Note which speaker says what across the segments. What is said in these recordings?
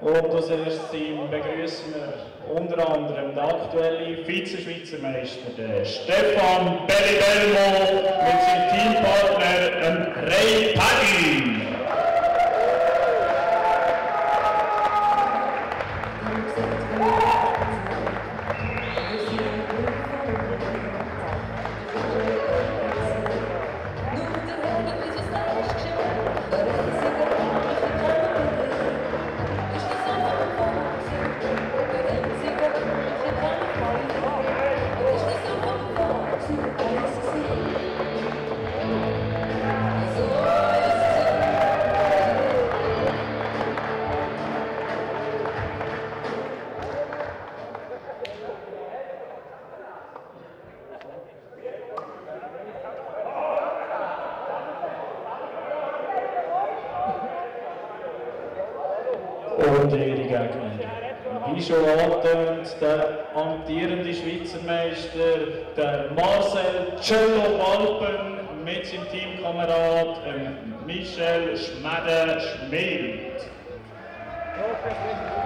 Speaker 1: Und als erstes Team begrüßen wir unter anderem den aktuellen Vize-Schweizer Meister, den Stefan Belli-Belmo, mit seinem Teampartner Ray Paddy. Ihre Gegner. Wie schon angetönt, der amtierende Schweizer Meister, der Marcel Cello Walpen mit seinem Teamkamerad ähm, Michel Schmede-Schmidt.
Speaker 2: Oder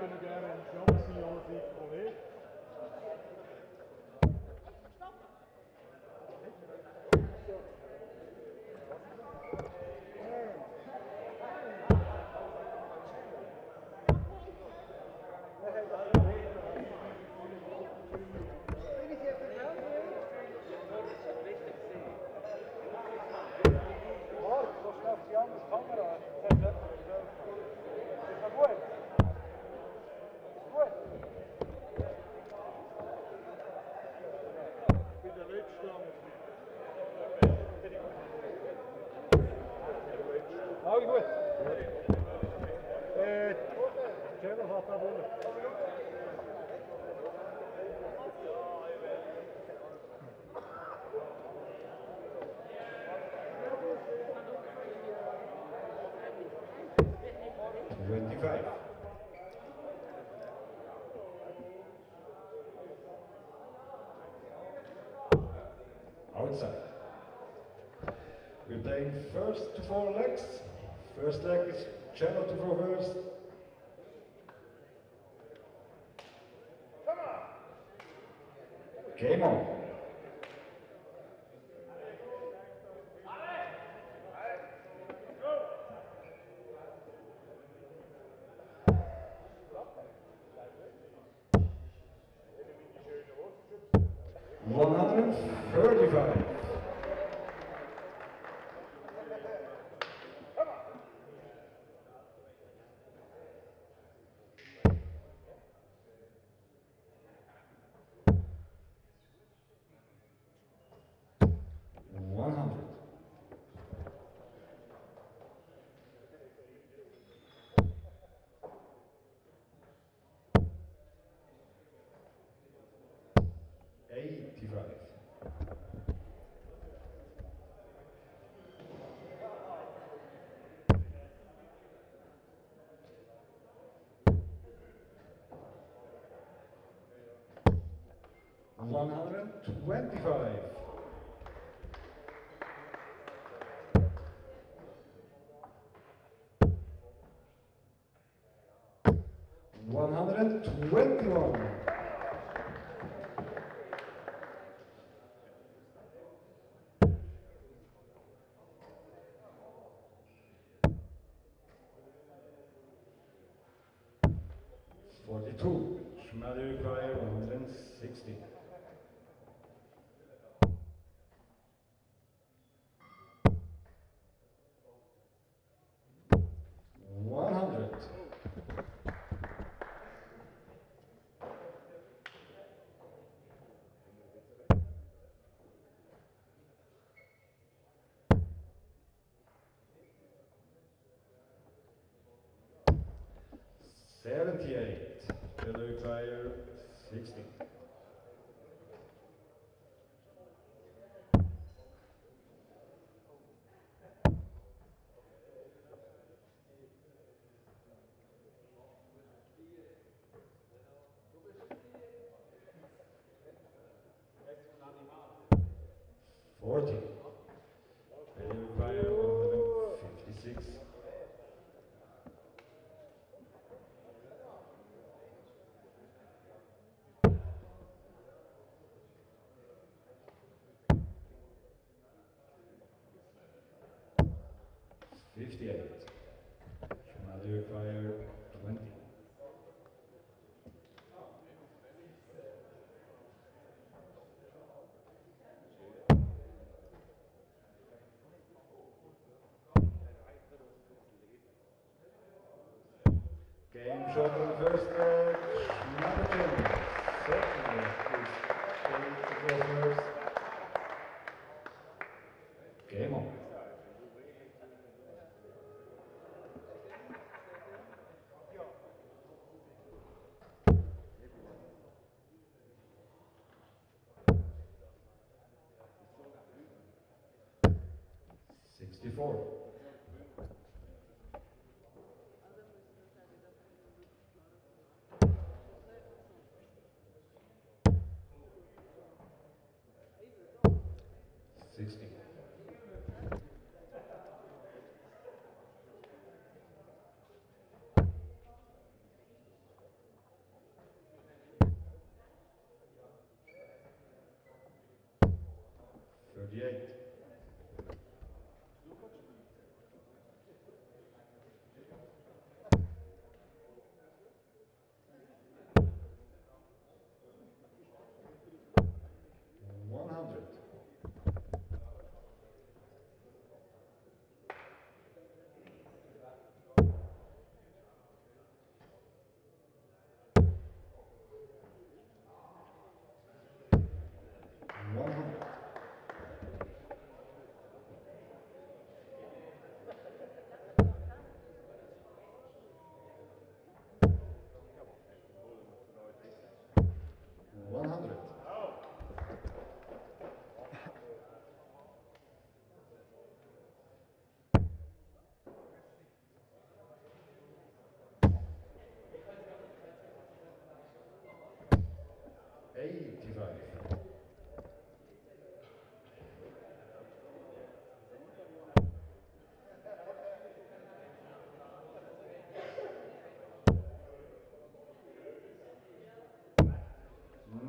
Speaker 3: Helt verrückt gerne en
Speaker 2: Ja, gut. Äh, General hat da wohl.
Speaker 4: Twenty-five. outside. We're playing first to four legs, First leg is channel to reverse. Come on. Game on. One hundred thirty-five. 125. 38. 58. From Fire 20. forward. Thirty-eight. состязались.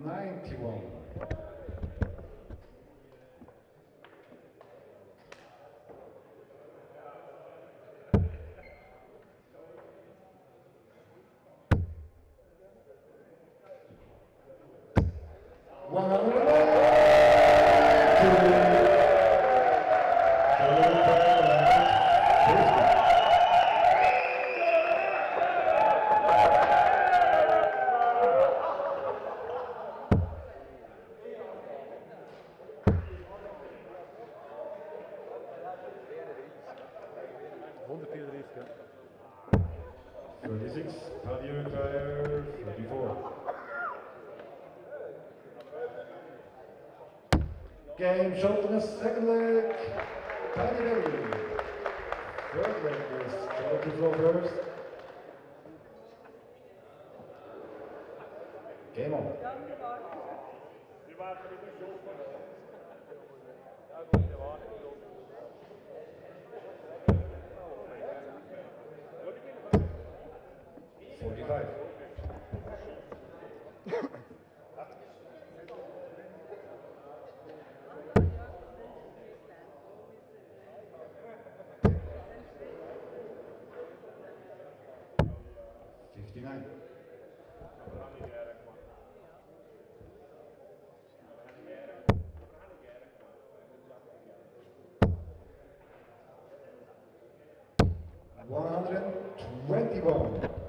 Speaker 4: Ninety-one. In the second leg. Belly. Third leg is Charlie first. Game on. 121.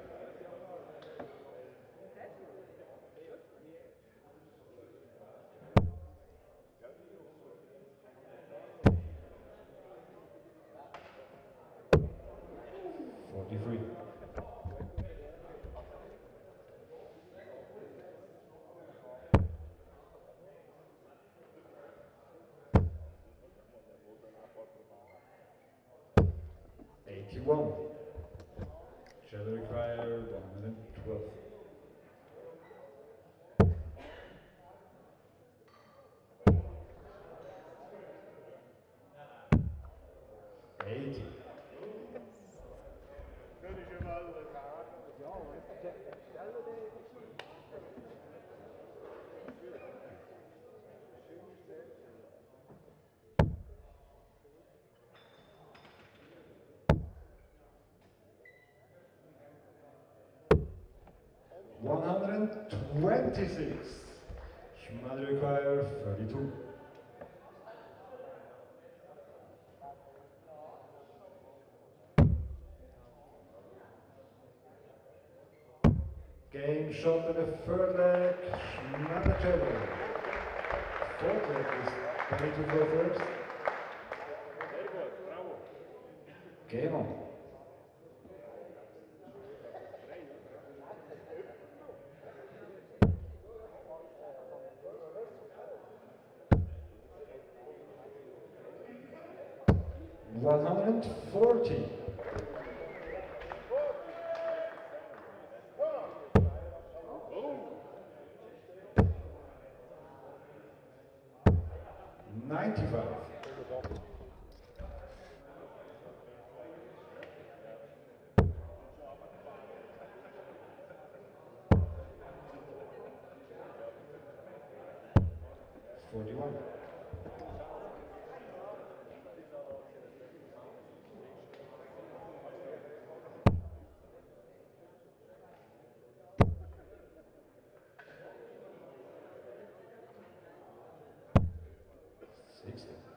Speaker 4: 61. Shadow Cryer, 1 minute 12. Eighty. Yes. 126. Human require 32. Game shot in the third leg, Matachevo. Fourth leg is to go first. Game on. 140 Sixty.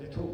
Speaker 4: du tout.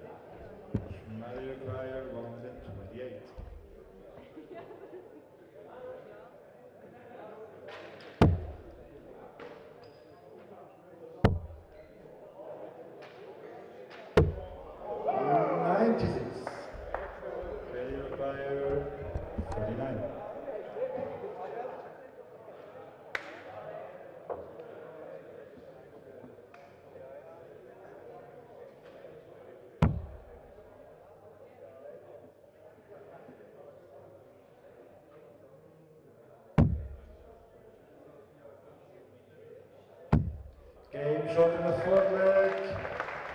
Speaker 4: The fourth leg.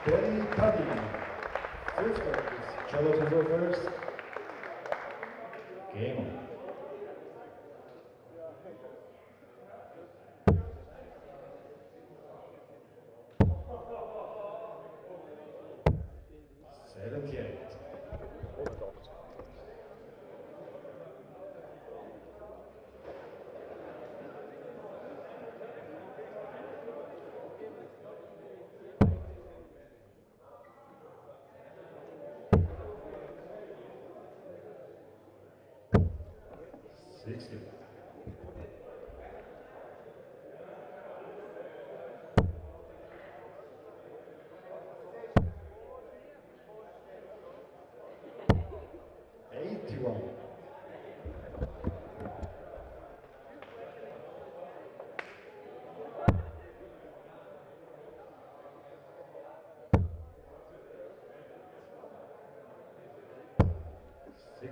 Speaker 4: Benny Paddy. Fifth leg is Charlotte go first. Game on.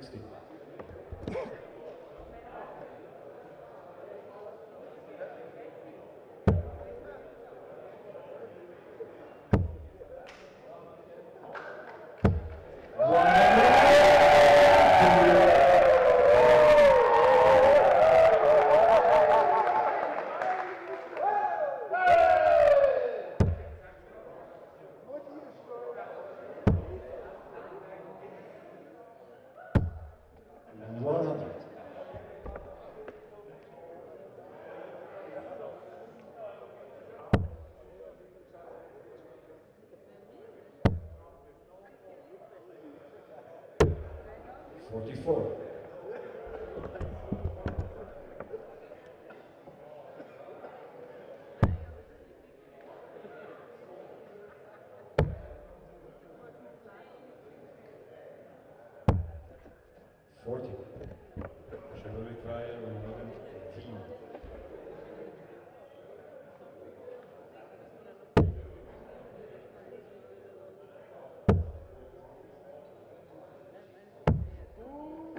Speaker 4: 60. Forty-four.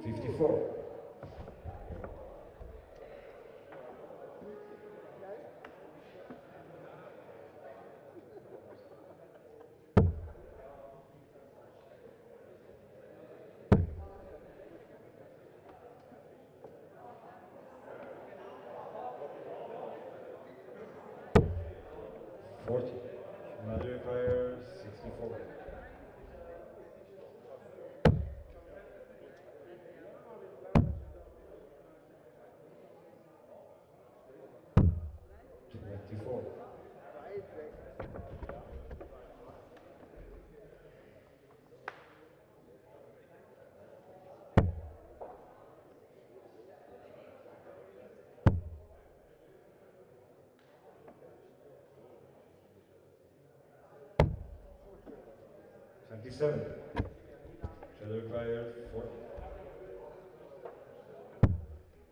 Speaker 4: 54. Forte. 57. Trailer Crier 4.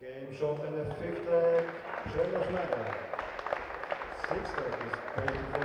Speaker 4: Game shot in the fifth deck. Trailer Flatter. Sixth deck is 24.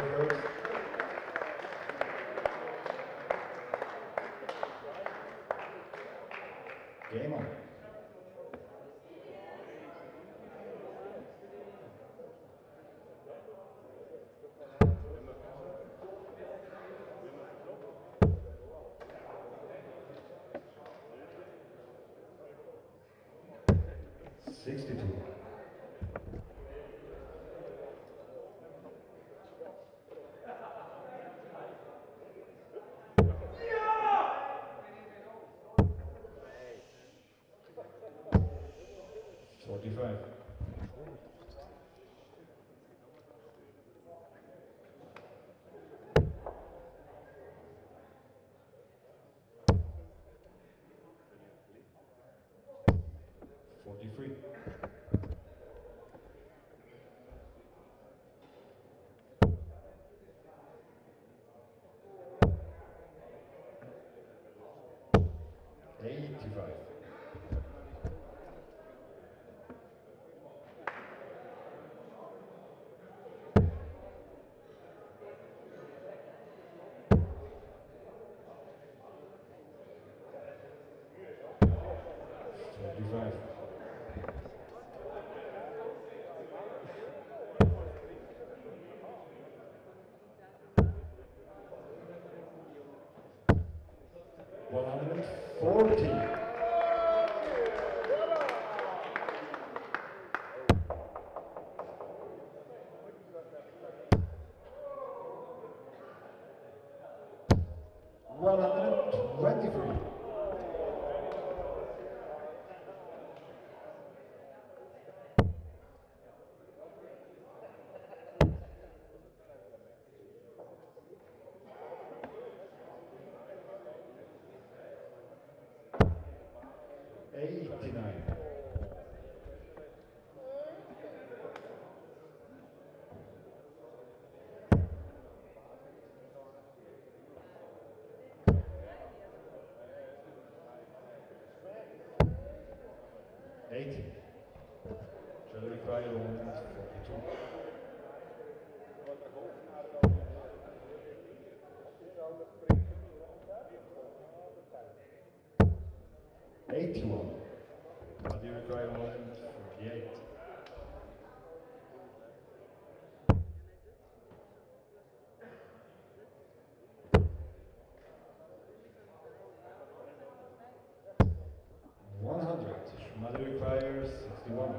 Speaker 4: Forty. One hundred and twenty-three. Eighty-nine. Eighty. Shall require one minute forty-two. Eighty-one. What do you require one minute forty-eight? One hundred. Mother sixty-one.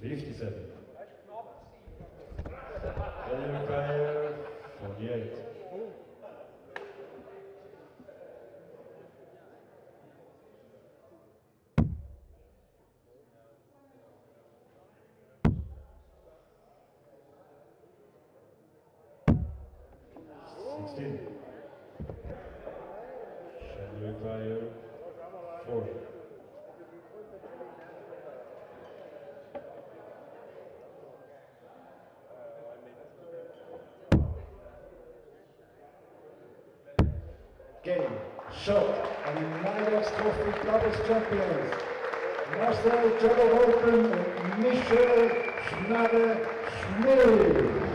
Speaker 4: Fifty-seven. Shot, and MyDarts Trophy doubles champions. Marcel Jabberholpen and Michel Schneider-Schmidt.